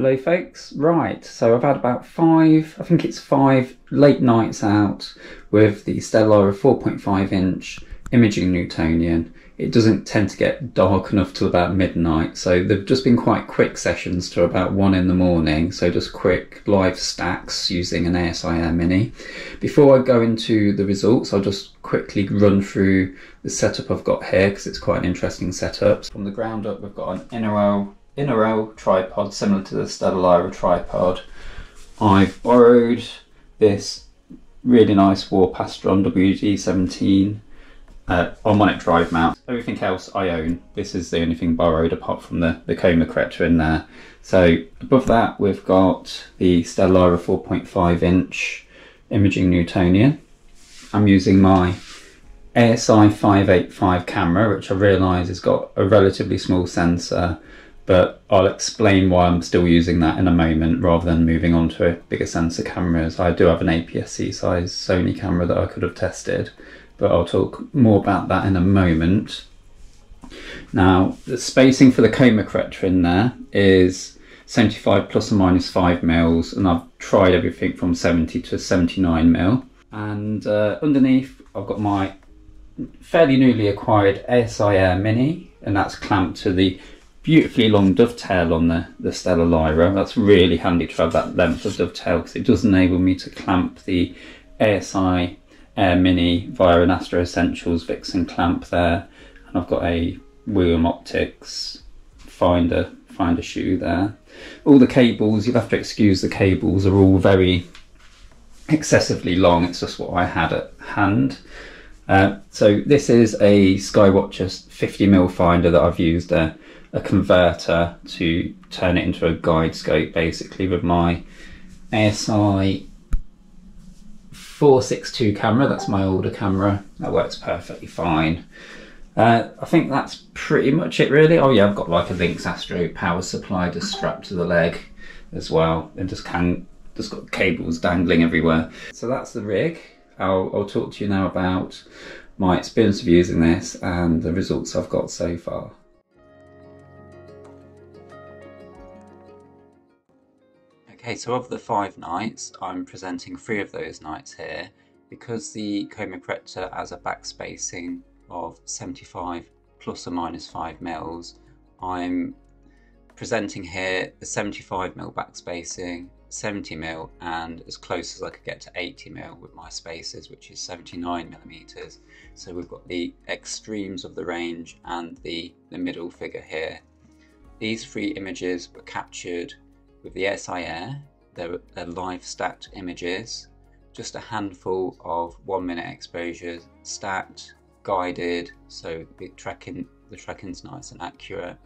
Hello folks, right, so I've had about five, I think it's five late nights out with the Stellar 4.5 inch imaging Newtonian. It doesn't tend to get dark enough till about midnight, so they've just been quite quick sessions to about one in the morning, so just quick live stacks using an ASI Mini. Before I go into the results, I'll just quickly run through the setup I've got here because it's quite an interesting setup. From the ground up, we've got an NRL InnerROE tripod similar to the Stellar tripod. I've borrowed this really nice WarpAstron WD17 uh, harmonic drive mount. Everything else I own. This is the only thing borrowed apart from the, the coma corrector in there. So above that we've got the Stellar 4.5 inch imaging Newtonian. I'm using my ASI 585 camera which I realise has got a relatively small sensor but I'll explain why I'm still using that in a moment rather than moving on to a bigger sensor cameras. I do have an APS-C size Sony camera that I could have tested, but I'll talk more about that in a moment. Now, the spacing for the coma corrector in there is 75 plus or minus 5 mils, and I've tried everything from 70 to 79 mil. And uh, underneath, I've got my fairly newly acquired ASI Air Mini, and that's clamped to the beautifully long dovetail on the, the Stella Lyra. That's really handy to have that length of dovetail because it does enable me to clamp the ASI Air Mini via an Astro Essentials Vixen clamp there. And I've got a William Optics finder, finder shoe there. All the cables, you'll have to excuse the cables, are all very excessively long. It's just what I had at hand. Uh, so this is a Skywatcher 50mm finder that I've used there a converter to turn it into a guide scope basically with my ASI 462 camera. That's my older camera. That works perfectly fine. Uh, I think that's pretty much it really. Oh yeah, I've got like a Lynx Astro power supply just strapped to the leg as well and just can just got cables dangling everywhere. So that's the rig. I'll, I'll talk to you now about my experience of using this and the results I've got so far. Okay, so of the five nights, I'm presenting three of those nights here because the coma corrector has a backspacing of 75 plus or minus 5 mils. I'm presenting here the 75 mil backspacing, 70 mil, and as close as I could get to 80 mil with my spaces, which is 79 millimeters. So we've got the extremes of the range and the, the middle figure here. These three images were captured with the ASI Air, they're, they're live stacked images, just a handful of one minute exposures, stacked, guided, so the tracking the tracking's nice and accurate.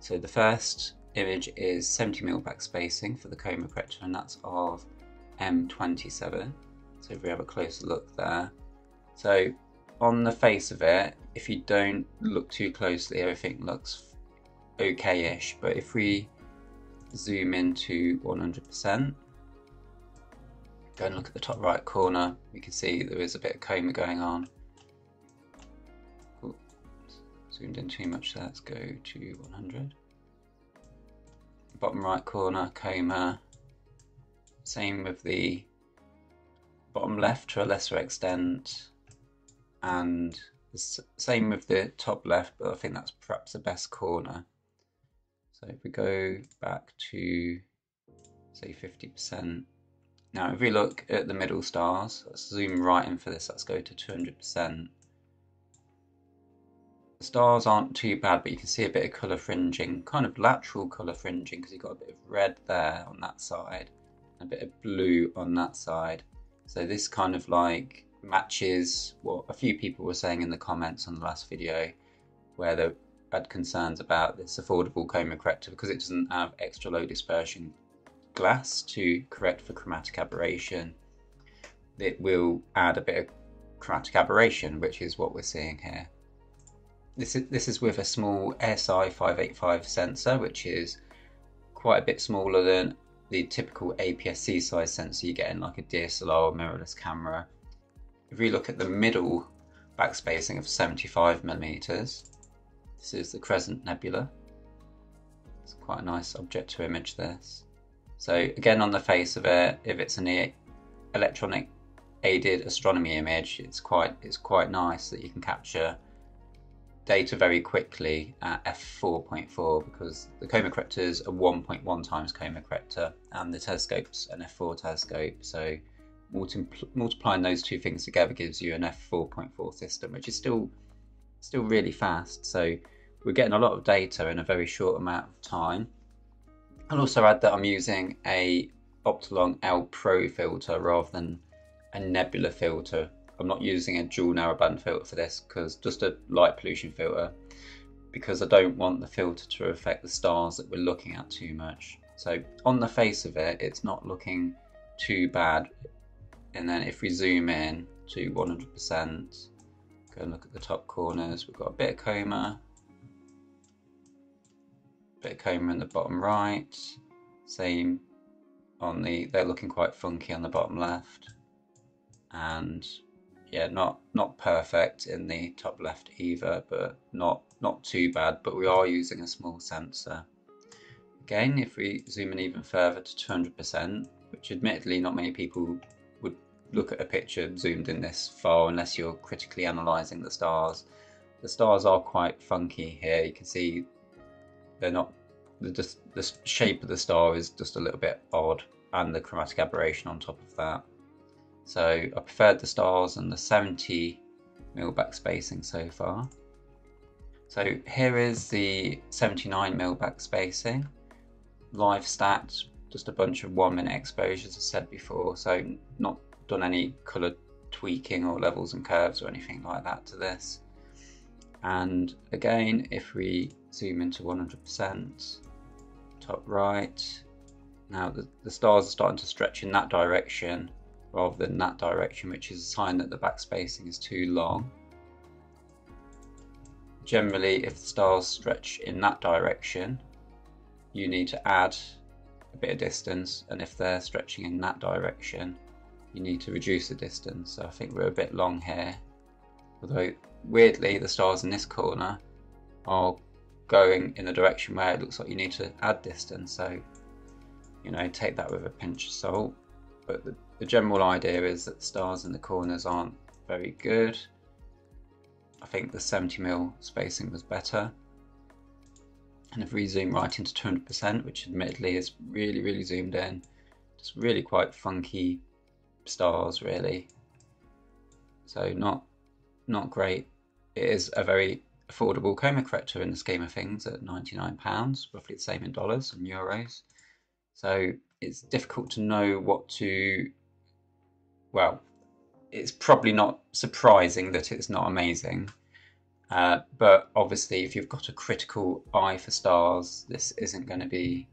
So the first image is 70 mm back spacing for the coma corrector, and that's of M27. So if we have a closer look there. So on the face of it, if you don't look too closely, everything looks okay-ish. But if we zoom into 100%. Go and look at the top right corner, you can see there is a bit of coma going on. Zoomed in too much, so let's go to 100. Bottom right corner, coma. Same with the bottom left to a lesser extent. And same with the top left, but I think that's perhaps the best corner. So if we go back to say 50%, now if we look at the middle stars, let's zoom right in for this, let's go to 200%. The stars aren't too bad, but you can see a bit of colour fringing, kind of lateral colour fringing because you've got a bit of red there on that side, a bit of blue on that side. So this kind of like matches what a few people were saying in the comments on the last video, where the had concerns about this affordable coma corrector because it doesn't have extra low dispersion glass to correct for chromatic aberration. It will add a bit of chromatic aberration, which is what we're seeing here. This is, this is with a small ASI585 sensor, which is quite a bit smaller than the typical APS-C size sensor you get in like a DSLR or mirrorless camera. If we look at the middle backspacing of 75 millimeters, this is the Crescent Nebula. It's quite a nice object to image this. So again, on the face of it, if it's an electronic aided astronomy image, it's quite it's quite nice that you can capture data very quickly at f4.4 because the coma correctors are 1.1 times coma corrector and the telescope's an f4 telescope. So multiplying those two things together gives you an f4.4 system, which is still still really fast. So we're getting a lot of data in a very short amount of time. I'll also add that I'm using a Optolong L Pro filter rather than a nebula filter. I'm not using a dual narrowband filter for this because just a light pollution filter because I don't want the filter to affect the stars that we're looking at too much. So on the face of it, it's not looking too bad. And then if we zoom in to 100%, go and look at the top corners, we've got a bit of coma, bit of coma in the bottom right, same on the, they're looking quite funky on the bottom left and yeah, not not perfect in the top left either, but not not too bad. But we are using a small sensor. Again, if we zoom in even further to 200%, which admittedly not many people look at a picture zoomed in this far unless you're critically analysing the stars. The stars are quite funky here. You can see they're not the, just, the shape of the star is just a little bit odd and the chromatic aberration on top of that. So I preferred the stars and the 70 mil back spacing so far. So here is the 79 mil back spacing, live stats, just a bunch of one minute exposures as I said before, so not done any colour tweaking or levels and curves or anything like that to this. And again, if we zoom into 100%, top right, now the, the stars are starting to stretch in that direction rather than that direction, which is a sign that the backspacing is too long. Generally, if the stars stretch in that direction, you need to add a bit of distance, and if they're stretching in that direction, you need to reduce the distance. So I think we're a bit long here. Although, weirdly, the stars in this corner are going in the direction where it looks like you need to add distance. So, you know, take that with a pinch of salt. But the the general idea is that the stars in the corners aren't very good. I think the 70mm spacing was better. And if we zoom right into 200%, which admittedly is really, really zoomed in, just really quite funky stars, really. So not not great. It is a very affordable coma corrector in the scheme of things at £99, roughly the same in dollars and euros. So it's difficult to know what to well, it's probably not surprising that it's not amazing. Uh, but obviously, if you've got a critical eye for stars, this isn't going to be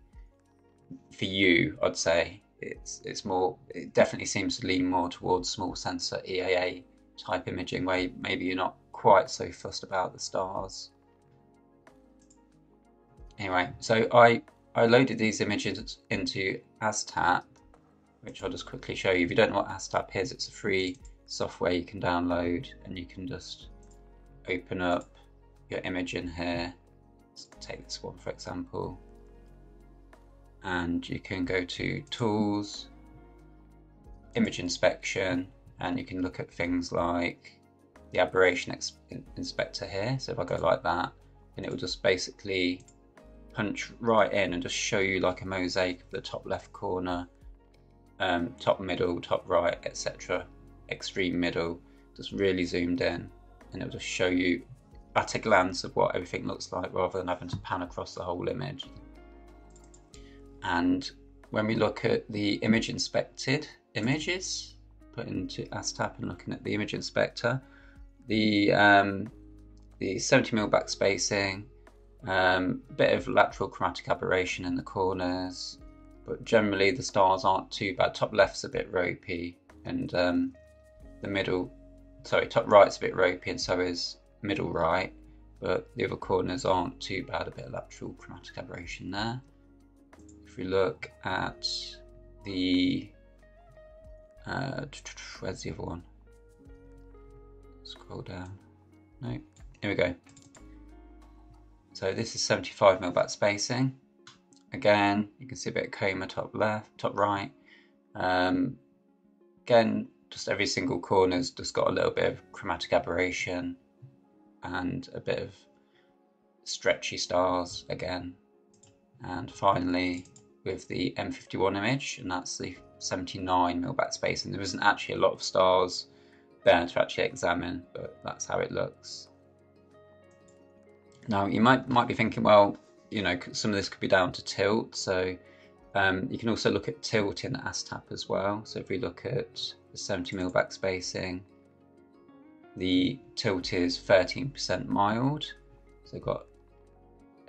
for you. I'd say it's it's more. It definitely seems to lean more towards small sensor EAA type imaging, where maybe you're not quite so fussed about the stars. Anyway, so I I loaded these images into ASTAP which I'll just quickly show you. If you don't know what ASTAP is, it's a free software you can download and you can just open up your image in here. Let's take this one for example. And you can go to Tools, Image Inspection, and you can look at things like the aberration inspector here. So if I go like that, and it will just basically punch right in and just show you like a mosaic of the top left corner um, top middle, top right, etc. Extreme middle, just really zoomed in and it'll just show you at a glance of what everything looks like rather than having to pan across the whole image. And when we look at the image inspected images, put into ASTAP and looking at the image inspector, the um, the 70mm back spacing, um, bit of lateral chromatic aberration in the corners, but generally the stars aren't too bad. Top left's a bit ropey, and um, the middle, sorry, top right's a bit ropey, and so is middle right. But the other corners aren't too bad. A bit of lateral chromatic aberration there. If we look at the, uh, where's the other one? Scroll down. No, here we go. So this is 75 mil back spacing again, you can see a bit of coma top left, top right. Um, again, just every single corner's just got a little bit of chromatic aberration and a bit of stretchy stars again. And finally, with the M51 image, and that's the 79 mil backspace, and there isn't actually a lot of stars there to actually examine, but that's how it looks. Now, you might might be thinking, well, you know, some of this could be down to tilt, so um, you can also look at tilt in ASTAP as well. So if we look at the 70 mil backspacing, the tilt is 13% mild, so got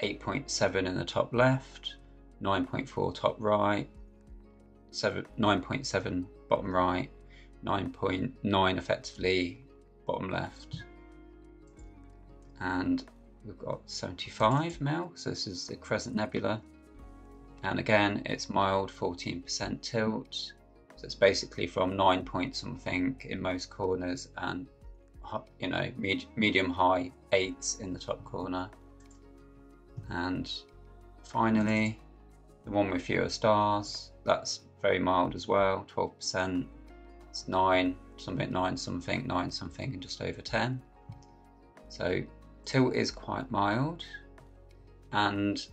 8.7 in the top left, 9.4 top right, 9.7 bottom right, 9.9 effectively bottom left. And we've got 75 mil, so this is the Crescent Nebula. And again, it's mild 14% tilt. So it's basically from 9 point something in most corners and you know, med medium high 8s in the top corner. And finally, the one with fewer stars, that's very mild as well, 12%. It's 9, something 9 something, 9 something, and just over 10. So tilt is quite mild. And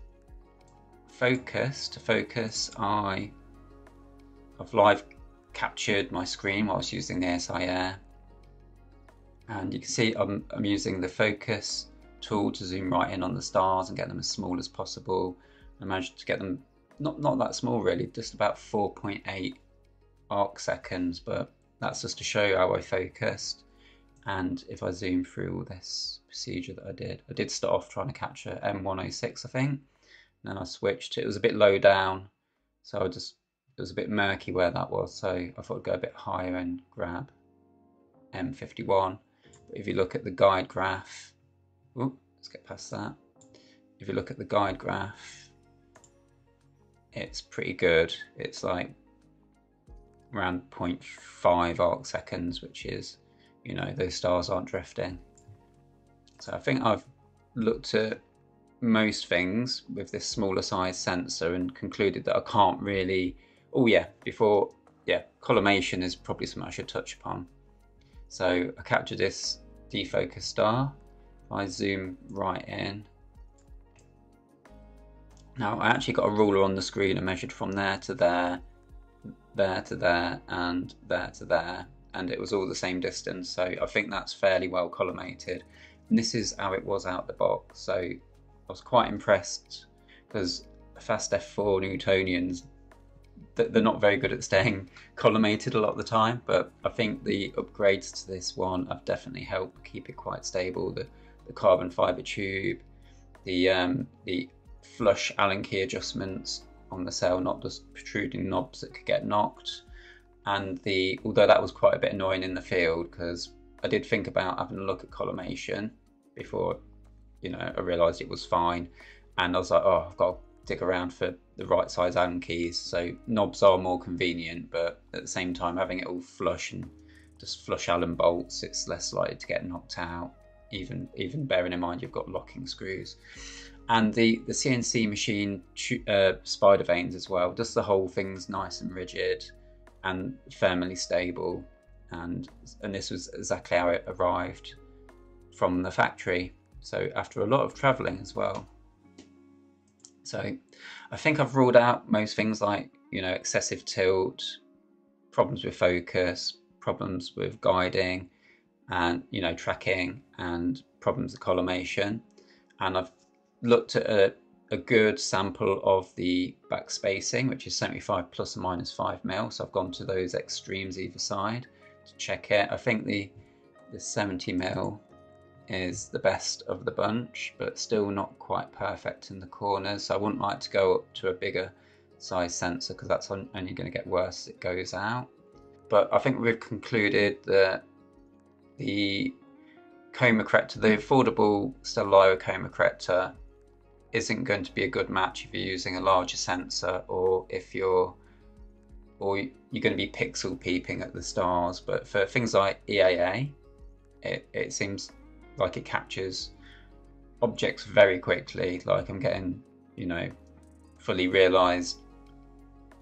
focus, to focus, I, I've live captured my screen whilst using the ASI Air. And you can see I'm, I'm using the focus tool to zoom right in on the stars and get them as small as possible. I managed to get them not not that small really, just about 4.8 arc seconds, but that's just to show how I focused. And if I zoom through all this procedure that I did, I did start off trying to capture M106, I think. And then I switched. It was a bit low down, so I just it was a bit murky where that was. So I thought I'd go a bit higher and grab M51. But if you look at the guide graph, ooh, let's get past that. If you look at the guide graph, it's pretty good. It's like around 0.5 arc seconds, which is, you know, those stars aren't drifting. So I think I've looked at most things with this smaller size sensor and concluded that I can't really, oh yeah, before, yeah, collimation is probably something I should touch upon. So I captured this defocus star. I zoom right in, now I actually got a ruler on the screen and measured from there to there, there to there, and there to there, and it was all the same distance. So I think that's fairly well collimated. And this is how it was out the box. So I was quite impressed because fast F4 Newtonians they're not very good at staying collimated a lot of the time, but I think the upgrades to this one have definitely helped keep it quite stable. The, the carbon fiber tube, the um, the flush Allen key adjustments on the cell, not just protruding knobs that could get knocked. And the although that was quite a bit annoying in the field because I did think about having a look at collimation before you know I realised it was fine, and I was like, oh, I've got to dig around for the right size Allen keys. So knobs are more convenient, but at the same time, having it all flush and just flush Allen bolts, it's less likely to get knocked out. Even even bearing in mind you've got locking screws and the the CNC machine uh, spider vanes as well. Just the whole thing's nice and rigid and firmly stable, and and this was exactly how it arrived from the factory. So after a lot of travelling as well. So I think I've ruled out most things like you know excessive tilt, problems with focus, problems with guiding, and you know tracking, and problems with collimation. And I've looked at a, a good sample of the back spacing, which is 75 plus or minus 5 mil. So I've gone to those extremes either side to check it. I think the, the 70 mil is the best of the bunch, but still not quite perfect in the corners. So I wouldn't like to go up to a bigger size sensor because that's only going to get worse as it goes out. But I think we've concluded that the coma corrector, the affordable Stellar coma corrector isn't going to be a good match if you're using a larger sensor or if you're or you're going to be pixel peeping at the stars. But for things like EAA, it, it seems like it captures objects very quickly. Like I'm getting, you know, fully realized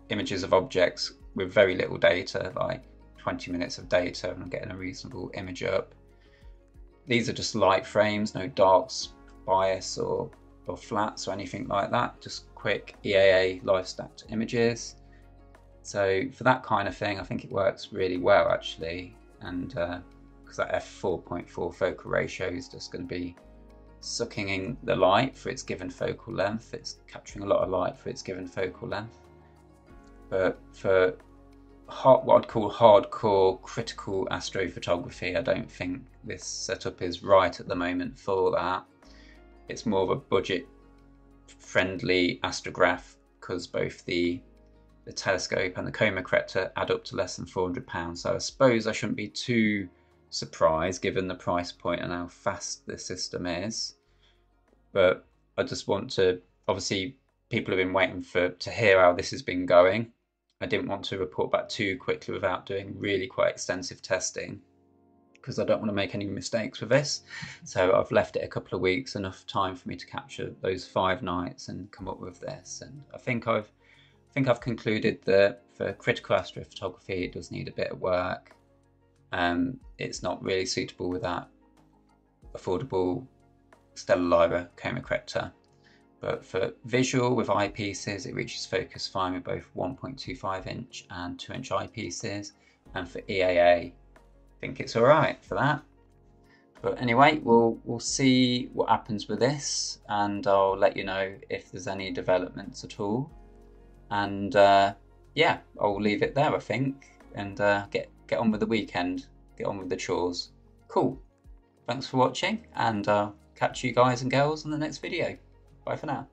images of objects with very little data, like 20 minutes of data, and I'm getting a reasonable image up. These are just light frames, no darks, bias, or, or flats or anything like that, just quick EAA live stacked images. So for that kind of thing, I think it works really well actually. And because uh, that f4.4 focal ratio is just going to be sucking in the light for its given focal length. It's capturing a lot of light for its given focal length. But for what I'd call hardcore critical astrophotography, I don't think this setup is right at the moment for that. It's more of a budget friendly astrograph because both the the telescope and the coma corrector add up to less than 400 pounds. So I suppose I shouldn't be too surprised given the price point and how fast the system is. But I just want to obviously people have been waiting for to hear how this has been going. I didn't want to report back too quickly without doing really quite extensive testing because I don't want to make any mistakes with this. So I've left it a couple of weeks, enough time for me to capture those five nights and come up with this. And I think I've I think I've concluded that for critical astrophotography, it does need a bit of work. Um, it's not really suitable with that affordable StellaLyra coma corrector. But for visual with eyepieces, it reaches focus fine with both 1.25 inch and 2 inch eyepieces. And for EAA, think it's all right for that. But anyway, we'll we'll see what happens with this, and I'll let you know if there's any developments at all. And uh, yeah, I'll leave it there, I think, and uh, get get on with the weekend, get on with the chores. Cool. Thanks for watching, and uh, catch you guys and girls in the next video. Bye for now.